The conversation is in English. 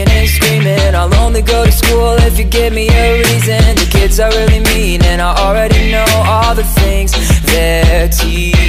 kicking and screaming. I'll only go to school if you give me a reason. The kids are really mean and I already know all the things they're teaching